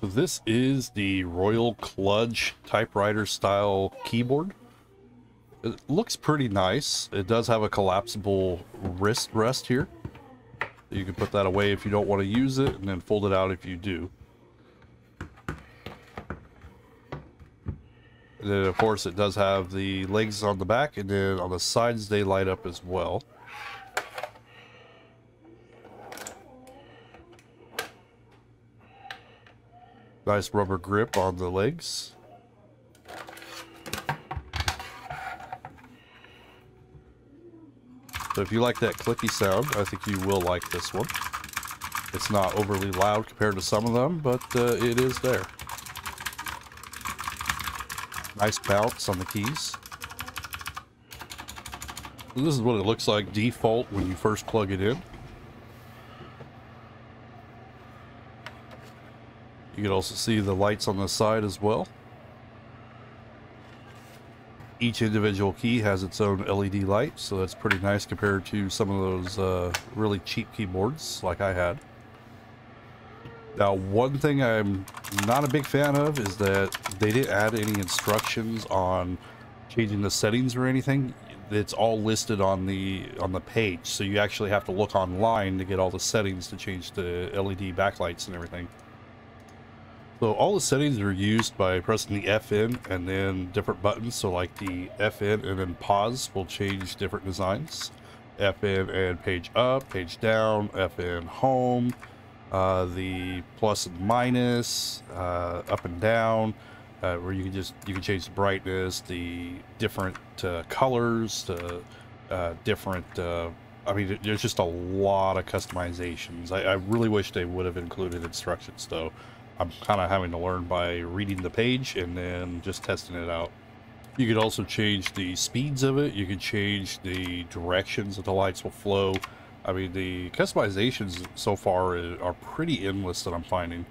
So this is the Royal Kludge typewriter style keyboard. It looks pretty nice. It does have a collapsible wrist rest here. You can put that away if you don't want to use it and then fold it out if you do. And then of course it does have the legs on the back and then on the sides they light up as well. Nice rubber grip on the legs. So if you like that clicky sound, I think you will like this one. It's not overly loud compared to some of them, but uh, it is there. Nice bounce on the keys. This is what it looks like default when you first plug it in. You can also see the lights on the side as well. Each individual key has its own LED light, so that's pretty nice compared to some of those uh, really cheap keyboards like I had. Now, one thing I'm not a big fan of is that they didn't add any instructions on changing the settings or anything. It's all listed on the on the page, so you actually have to look online to get all the settings to change the LED backlights and everything. So all the settings are used by pressing the FN and then different buttons. So like the FN and then pause will change different designs. FN and page up, page down, FN home, uh, the plus and minus, uh, up and down, uh, where you can just you can change the brightness, the different uh, colors, the uh, different. Uh, I mean, there's just a lot of customizations. I, I really wish they would have included instructions though. I'm kind of having to learn by reading the page and then just testing it out. You could also change the speeds of it. You can change the directions that the lights will flow. I mean, the customizations so far are pretty endless that I'm finding.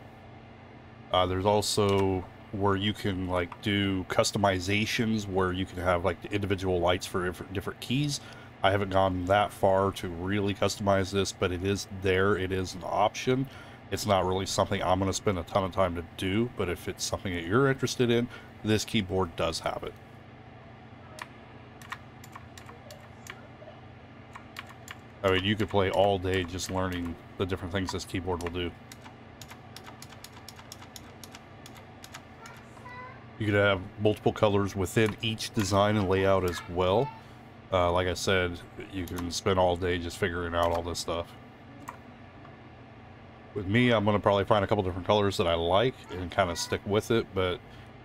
Uh, there's also where you can like do customizations where you can have like the individual lights for different keys. I haven't gone that far to really customize this, but it is there. It is an option. It's not really something I'm going to spend a ton of time to do, but if it's something that you're interested in, this keyboard does have it. I mean, you could play all day just learning the different things this keyboard will do. You could have multiple colors within each design and layout as well. Uh, like I said, you can spend all day just figuring out all this stuff. With me, I'm going to probably find a couple different colors that I like and kind of stick with it, but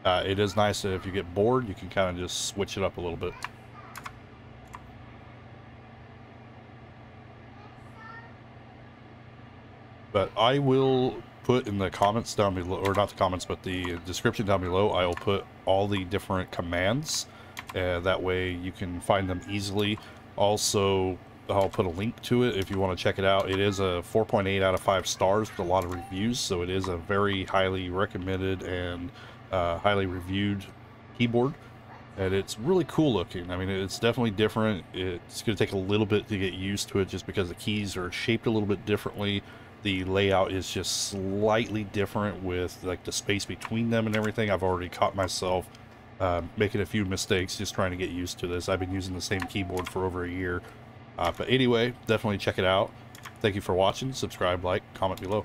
uh, it is nice that if you get bored, you can kind of just switch it up a little bit. But I will put in the comments down below, or not the comments, but the description down below, I will put all the different commands. Uh, that way you can find them easily. Also, I'll put a link to it if you want to check it out. It is a 4.8 out of 5 stars with a lot of reviews, so it is a very highly recommended and uh, highly reviewed keyboard. And it's really cool looking. I mean, it's definitely different. It's going to take a little bit to get used to it just because the keys are shaped a little bit differently. The layout is just slightly different with like the space between them and everything. I've already caught myself uh, making a few mistakes just trying to get used to this. I've been using the same keyboard for over a year uh, but anyway, definitely check it out. Thank you for watching. Subscribe, like, comment below.